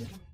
понятно.